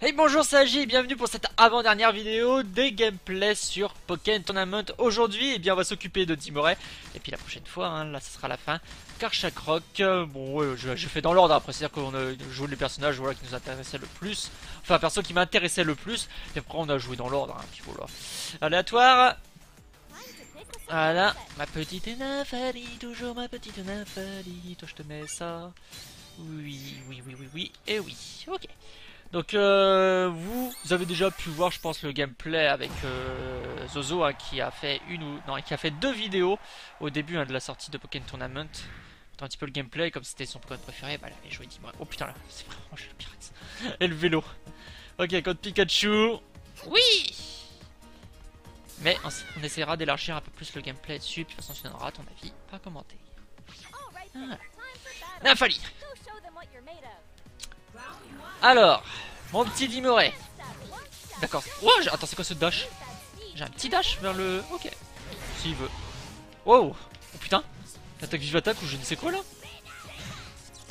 Hey bonjour c'est Agi et bienvenue pour cette avant-dernière vidéo des gameplays sur Pokémon Tournament. Aujourd'hui, eh bien on va s'occuper de Timoret et puis la prochaine fois, hein, là ce sera la fin. Car chaque rock, euh, bon ouais, je, fais dans l'ordre après, c'est-à-dire qu'on a joué les personnages voilà, qui nous intéressaient le plus. Enfin, perso qui m'intéressait le plus. Et après on a joué dans l'ordre, hein, voilà. Aléatoire. Voilà, ma petite Nafali, toujours ma petite Nafali. Toi je te mets ça. Oui, oui, oui, oui, oui, et oui, ok. Donc euh, vous, vous, avez déjà pu voir, je pense, le gameplay avec euh, Zozo hein, qui a fait une ou non, qui a fait deux vidéos au début hein, de la sortie de Pokémon Tournament. Un petit peu le gameplay, comme c'était son Pokémon préféré, bah elle avait joué 10 mois. Oh putain là, c'est vraiment je le pirate. Et le vélo. Ok, code Pikachu. Oui. Mais on, on essaiera d'élargir un peu plus le gameplay dessus. Puis de toute façon, tu donneras ton avis par commentaire. Ah. Nafali. Alors, mon petit Dimoré. D'accord. Oh, attends, c'est quoi ce dash? J'ai un petit dash vers le... Ok. S'il veut. Wow. Oh putain. Attaque vive attaque ou je ne sais quoi là?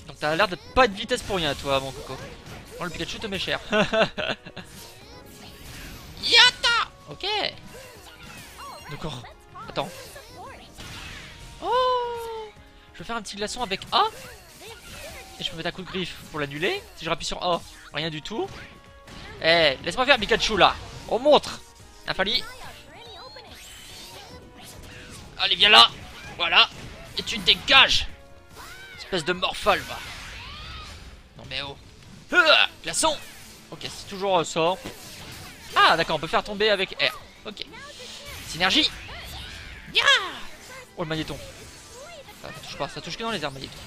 Donc t'as l'air de pas de vitesse pour rien toi mon coco. Oh le Pikachu te met cher. Yata Ok. D'accord. Attends. Oh Je vais faire un petit glaçon avec A et je peux mettre un coup de griffe pour l'annuler. Si je rappuie sur A, rien du tout. Eh, laisse-moi faire Pikachu là. On montre. Infali. Allez, viens là. Voilà. Et tu dégages. Espèce de morphale, va. Non mais oh. Ah, glaçon. Ok, c'est toujours ça. Ah, d'accord, on peut faire tomber avec R. Ok. Synergie. Oh, le magnéton. Ça, ça touche pas, ça touche que dans les airs, magnéton.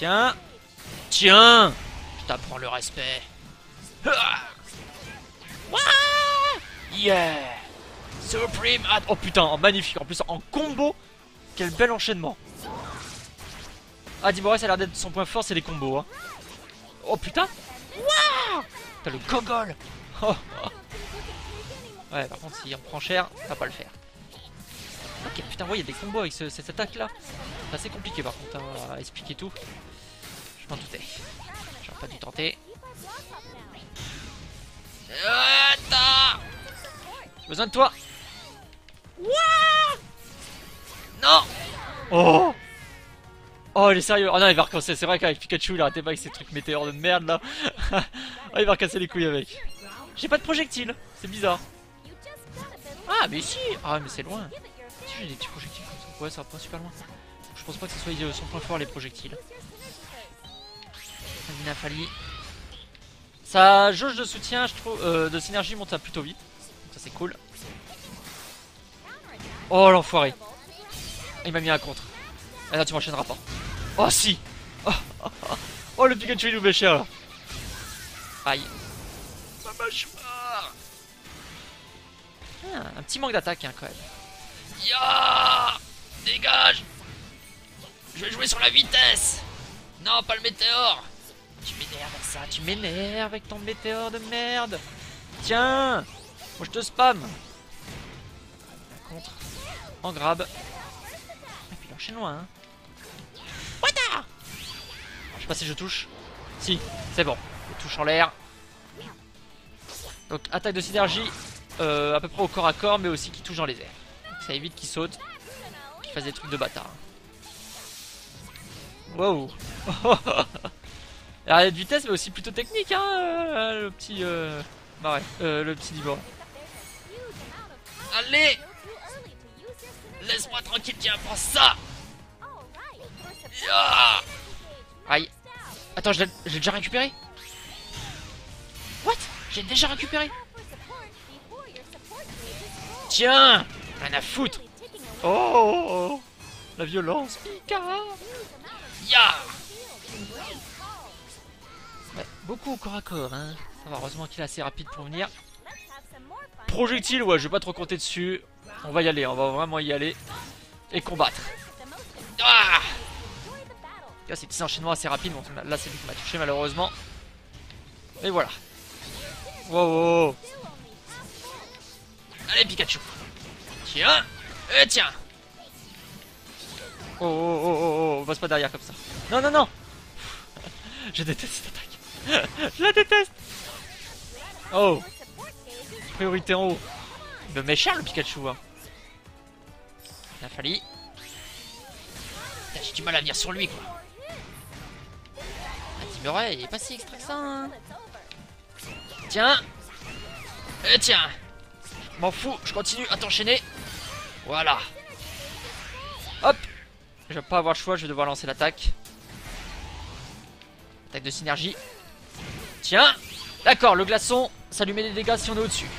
Tiens Tiens Je t'apprends le respect. Yeah Supreme Oh putain, magnifique. En plus, en combo. Quel bel enchaînement. Ah, Dimoré, ça a l'air d'être son point fort, c'est les combos. Hein. Oh putain T'as le gogol Ouais, par contre, s'il reprend cher, ça va pas le faire. Ok, putain, ouais, il y a des combos avec cette attaque là. C'est assez compliqué par contre à expliquer tout. Je m'en doutais. J'aurais pas dû tenter. Attends. Besoin de toi. Non Oh Oh il est sérieux. Oh non il va recasser. C'est vrai qu'avec Pikachu il arrêtait pas avec ces trucs météores de merde là. Oh il va recasser les couilles avec. J'ai pas de projectile. C'est bizarre. Ah mais si. Ah mais c'est loin. Si j'ai des petits projectiles comme ça. Ouais ça va pas super loin. Je pense pas que ce soit son point fort les projectiles Nafali. Sa jauge de soutien, je trouve, euh, de synergie monte plutôt vite. Donc ça c'est cool. Oh l'enfoiré. Il m'a mis un contre. Ah là tu m'enchaîneras pas. Oh si oh, oh, le Pikachu il nous met cher là. Aïe. Ma mâchoire ah, Un petit manque d'attaque hein, quand même. Ya Dégage Je vais jouer sur la vitesse Non, pas le météore tu m'énerves avec ça, tu m'énerves avec ton météore de merde. Tiens Moi je te spam Contre. En grab. Et puis il enchaîne loin, hein. Wata Je sais pas si je touche. Si, c'est bon. Je touche en l'air. Donc attaque de synergie euh, à peu près au corps à corps, mais aussi qui touche dans les airs. Ça évite qu'il saute, qu'il fasse des trucs de bâtard. Wow Arrêt de vitesse, mais aussi plutôt technique, hein, euh, le petit... Euh... Bah ouais, euh, le petit Divor. Allez Laisse-moi tranquille, tiens, prends ça Aïe. Attends, je l'ai déjà récupéré What? J'ai déjà récupéré Tiens Rien à foutre Oh. La violence Pika Ya beaucoup au corps à corps, hein. Ça va, heureusement qu'il est assez rapide pour venir. Projectile, ouais, je vais pas trop compter dessus. On va y aller, on va vraiment y aller. Et combattre. Ah Là, c'est petit enchaînement assez rapide. Bon, là, c'est lui qui m'a touché, malheureusement. Et voilà. Wow, Allez, Pikachu. Tiens. Et tiens. Oh, oh, oh, oh, oh, passe pas derrière comme ça. Non, non, non. Je déteste cette attaque. Je la déteste Oh Priorité en haut. Il me met cher le Pikachu. Hein. Il a fallu. J'ai du mal à venir sur lui quoi. Ah, Timuray, il est pas si extrait que ça. Hein. Tiens Et tiens M'en fous, je continue à t'enchaîner. Voilà. Hop Je vais pas avoir le choix, je vais devoir lancer l'attaque. Attaque de synergie. Tiens D'accord, le glaçon, ça lui met des dégâts si on est au-dessus.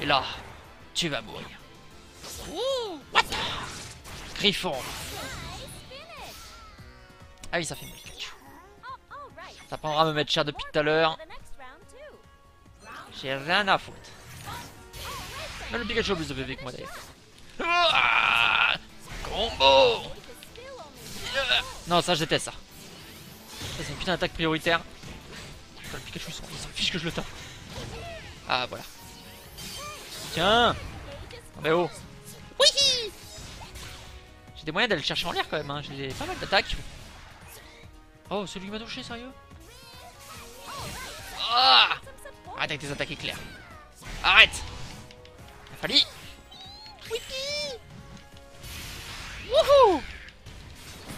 Et là, tu vas mourir. What Griffon. Ah oui, ça fait mal. Ça prendra à me mettre cher depuis tout à l'heure. J'ai rien à foutre. Le Pikachu a plus de bébé que moi d'ailleurs. Ah Combo Non, ça je déteste ça. C'est une putain d'attaque prioritaire. Le Pikachu il s'en fiche que je le tape. Ah voilà. Tiens Mais oh Oui J'ai des moyens d'aller le chercher en l'air quand même, hein. j'ai pas mal d'attaques. Oh, celui qui m'a touché, sérieux? Ah Arrête avec tes attaques éclairs. Arrête Fallu Wouhou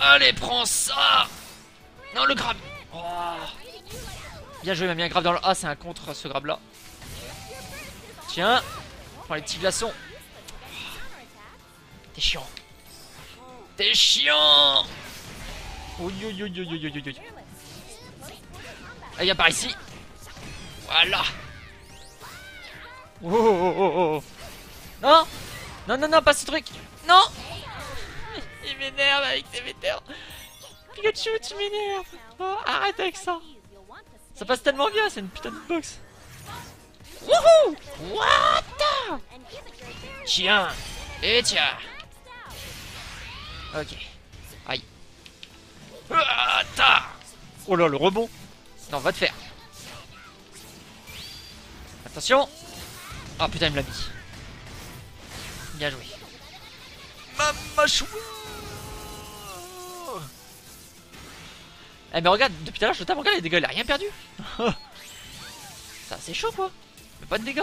Allez, prends ça Non, le grab. Bien joué, m'a mis grab dans le A, c'est un contre ce grab là. Tiens Prends les petits glaçons. T'es chiant. T'es chiant. Ah, il par ici. Voilà. Oh, oh, oh, oh. Non Non, non, non, pas ce truc Non Il m'énerve avec ses météores Pikachu, tu m'énerves oh, Arrête avec ça Ça passe tellement bien, c'est une putain de box Wouhou! What Tiens. Et tiens. Ok. Aïe. Oh là, le rebond. Non, va te faire. Attention. Oh putain, il me l'a mis. Bien joué. Maman Eh mais regarde, depuis tout à l'heure je tape, regarde les dégâts, il a rien perdu Ça c'est chaud quoi Mais pas de dégâts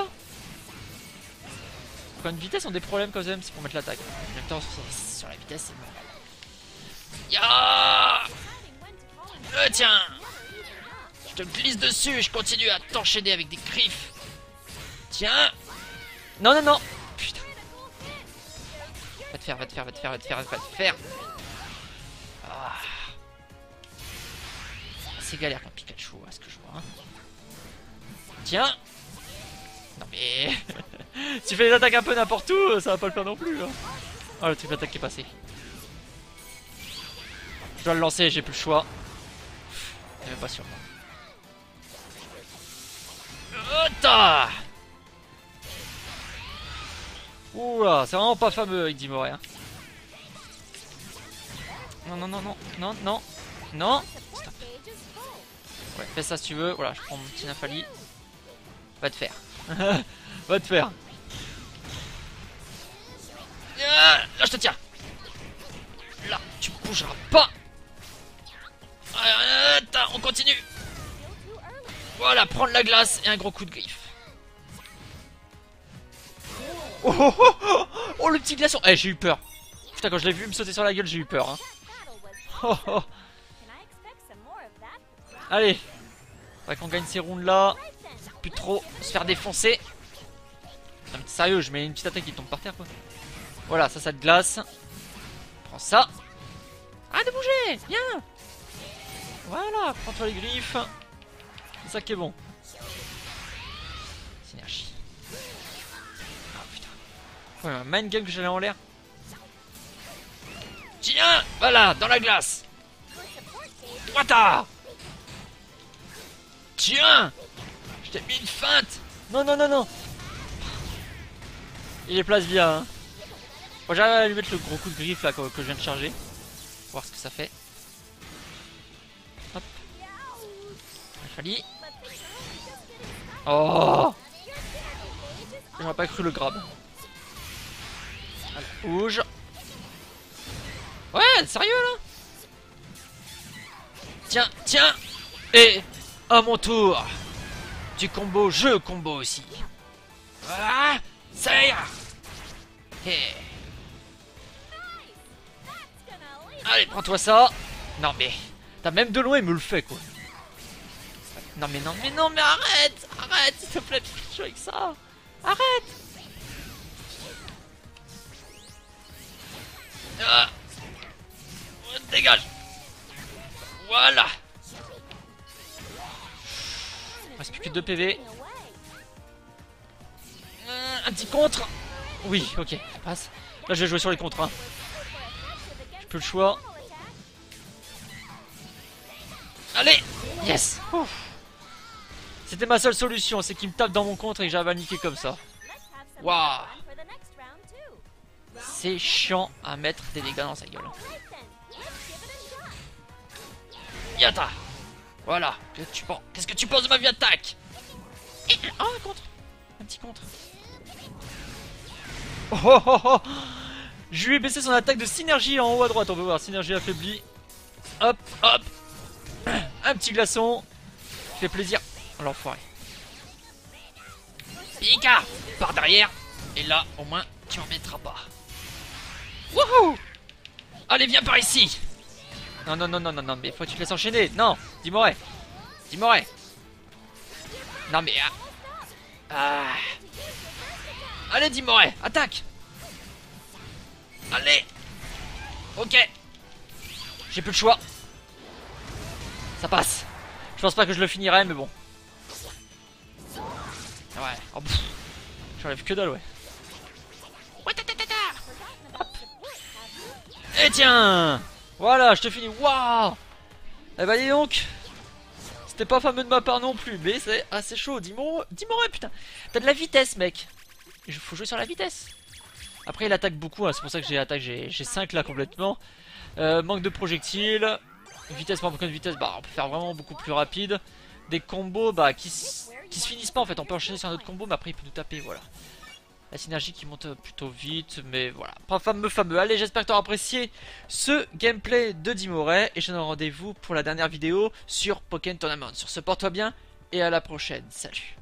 Quand une vitesse ont des problèmes quand même, c'est pour mettre l'attaque. En même temps sur la vitesse c'est normal. Ya euh, Tiens Je te glisse dessus et je continue à t'enchaîner avec des griffes Tiens Non non non Va te faire, va te faire, va te faire, va te faire, va te faire. Ah. C'est galère quand Pikachu, à ce que je vois. Hein. Tiens Non mais... si tu fais des attaques un peu n'importe où, ça va pas le faire non plus. Hein. Oh le truc d'attaque qui est passé. Je dois le lancer, j'ai plus le choix. Il même pas sur moi. Oula, c'est vraiment pas fameux avec Dimoré. Hein. Non, non, non, non, non, non, non. Ouais, fais ça si tu veux. Voilà, je prends mon petit Nafali. Va te faire. Va te faire. Ah, là, je te tiens. Là, tu bougeras pas. On continue. Voilà, prendre la glace et un gros coup de griffe. Oh, oh, oh, oh, le petit glaçon Eh j'ai eu peur Putain quand je l'ai vu me sauter sur la gueule j'ai eu peur hein. oh, oh. Allez Faudrait qu'on gagne ces rounds là. Plus trop se faire défoncer. Sérieux je mets une petite attaque qui tombe par terre quoi. Voilà ça ça te glace. Prends ça. Arrête de bouger. Viens. Voilà Prends-toi les griffes. C'est ça qui est bon. Ouais, un mind game que j'allais en l'air. Tiens Voilà, dans la glace. Wata Tiens Je t'ai mis une feinte Non, non, non, non Il les place bien, hein. Bon, j'arrive à lui mettre le gros coup de griffe là que, je viens de charger. Voir ce que ça fait. Hop. Fallu. Oh J'aurais pas cru le grab. Rouge. Ouais, sérieux là? Tiens, tiens Et à mon tour Tu combo, je combo aussi. Ça ira. Eh. Allez, prends-toi ça. Non mais, t'as même de loin, il me le fait quoi. Non mais non mais non mais arrête Arrête s'il te plaît, je avec ça Arrête ah. Dégage Voilà Il reste plus que 2 PV. Un petit contre Oui, ok, passe. Là je vais jouer sur les contres. Hein. J'ai plus le choix. Allez Yes C'était ma seule solution, c'est qu'il me tape dans mon contre et que j'arrive à niquer comme ça. Waouh C'est chiant à mettre des dégâts dans sa gueule. Yata Voilà Qu'est-ce que tu penses? De ma vie attaque? Oh un contre Un petit contre Oh oh oh, oh. Je lui ai baissé son attaque de synergie en haut à droite, on peut voir, synergie affaiblie. Hop, hop un petit glaçon. Fait plaisir. L'enfoiré. Pika Par derrière. Et là, au moins, tu en mettras pas. Wouhou Allez, viens par ici Non, non, non, non, non, non, mais faut que tu te laisses enchaîner. Non Dis-moi. Dis-moi. Non, mais... Ah. ah. Allez. Attaque Allez Ok J'ai plus le choix. Ça passe. Je pense pas que je le finirai, mais bon. Ouais. Oh, J'enlève que dalle, ouais. Et tiens Voilà, je te finis. Waouh Eh bah dis donc C'était pas fameux de ma part non plus, mais c'est assez chaud. Dis-moi, dis-moi, putain. T'as de la vitesse, mec. Il faut jouer sur la vitesse. Après, il attaque beaucoup, hein. c'est pour ça que j'ai attaque, j'ai 5 là complètement. Euh, manque de projectiles. Vitesse par de vitesse, bah on peut faire vraiment beaucoup plus rapide. Des combos bah qui, qui se finissent pas en fait, on peut enchaîner sur un autre combo mais après il peut nous taper, voilà. La synergie qui monte plutôt vite, mais voilà. Pas fameux fameux. Allez, j'espère que tu as apprécié ce gameplay de Dimoret. Et je donne rendez-vous pour la dernière vidéo sur Pokémon Tournament. Sur ce, porte-toi bien et à la prochaine. Salut